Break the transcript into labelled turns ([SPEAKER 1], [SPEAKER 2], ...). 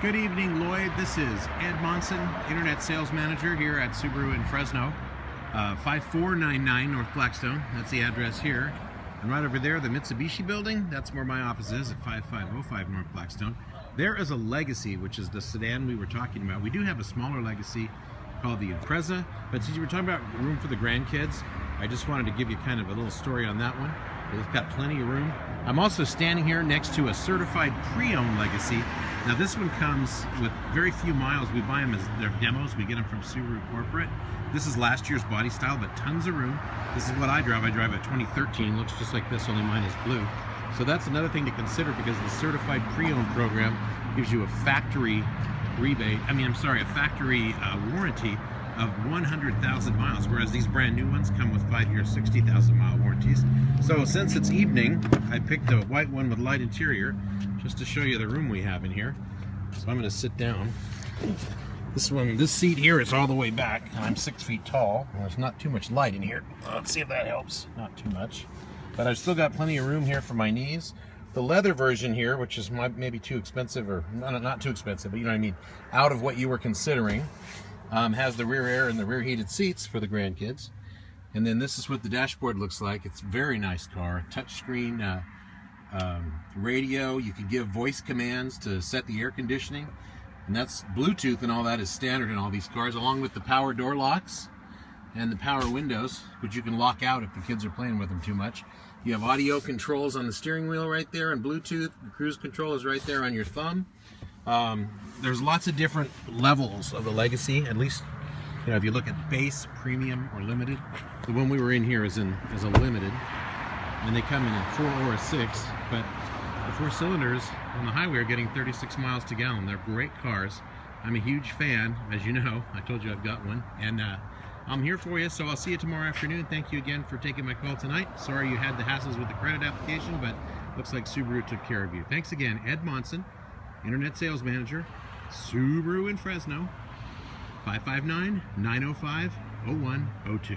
[SPEAKER 1] Good evening, Lloyd. This is Ed Monson, Internet Sales Manager here at Subaru in Fresno. Uh, 5499 North Blackstone, that's the address here. And right over there, the Mitsubishi building, that's where my office is at 5505 North Blackstone. There is a Legacy, which is the sedan we were talking about. We do have a smaller Legacy called the Impreza, but since you were talking about room for the grandkids, I just wanted to give you kind of a little story on that one. It's got plenty of room. I'm also standing here next to a certified pre-owned Legacy. Now this one comes with very few miles. We buy them as their demos. We get them from Subaru Corporate. This is last year's body style, but tons of room. This is what I drive. I drive a 2013. Looks just like this, only mine is blue. So that's another thing to consider because the certified pre-owned program gives you a factory rebate. I mean, I'm sorry, a factory uh, warranty of 100,000 miles, whereas these brand new ones come with five-year, 60,000 mile warranties. So since it's evening, I picked a white one with light interior just to show you the room we have in here. So I'm gonna sit down. This one, this seat here is all the way back, and I'm six feet tall. There's not too much light in here. Let's see if that helps. Not too much. But I've still got plenty of room here for my knees. The leather version here, which is maybe too expensive, or not, not too expensive, but you know what I mean, out of what you were considering, um, has the rear air and the rear heated seats for the grandkids. And then this is what the dashboard looks like. It's a very nice car. Touchscreen uh, um, radio. You can give voice commands to set the air conditioning. And that's Bluetooth and all that is standard in all these cars, along with the power door locks and the power windows, which you can lock out if the kids are playing with them too much. You have audio controls on the steering wheel right there and Bluetooth. The cruise control is right there on your thumb. Um, there's lots of different levels of the Legacy. At least, you know, if you look at base, premium, or limited, the one we were in here is in is a limited, and they come in a four or a six. But the four cylinders on the highway are getting 36 miles to gallon. They're great cars. I'm a huge fan, as you know. I told you I've got one, and uh, I'm here for you. So I'll see you tomorrow afternoon. Thank you again for taking my call tonight. Sorry you had the hassles with the credit application, but looks like Subaru took care of you. Thanks again, Ed Monson. Internet Sales Manager, Subaru in Fresno, 559 905 0102.